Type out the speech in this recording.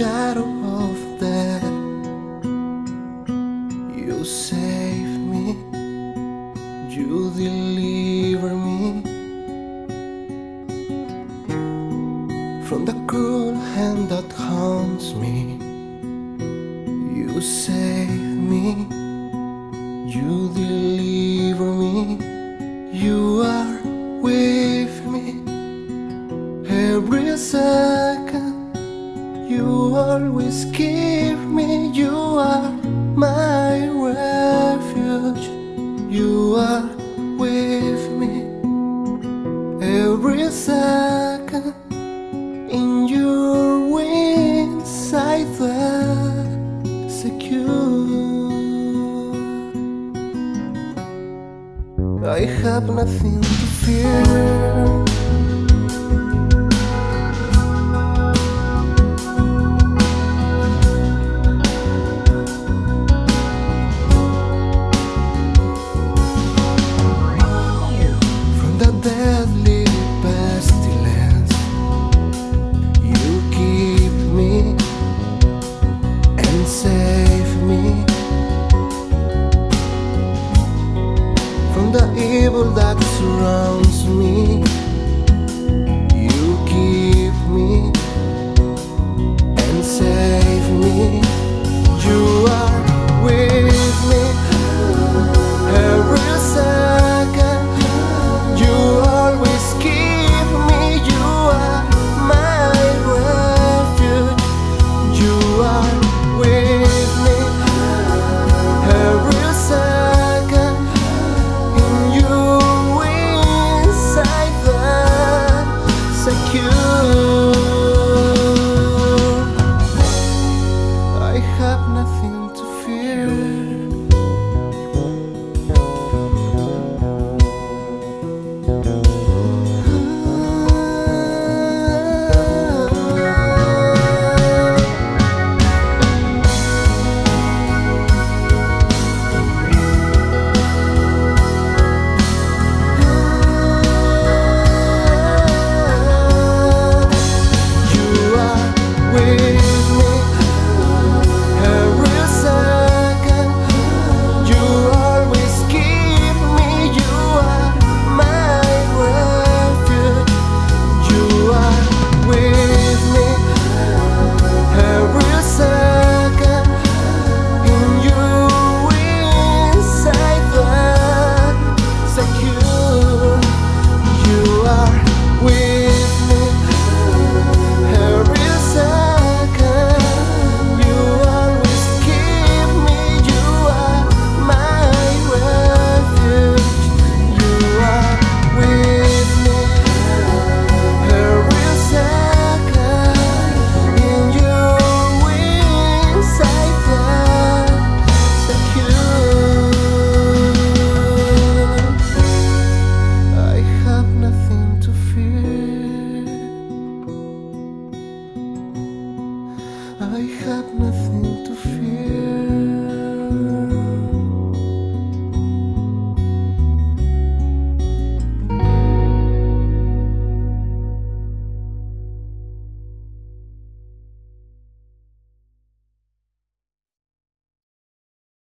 shadow of death. You save me, you deliver me from the cruel hand that haunts me. You save me, you deliver me, you are with me every second. Always give me, you are my refuge. You are with me every second. In your wings, I feel secure. I have nothing to fear. I have nothing to fear.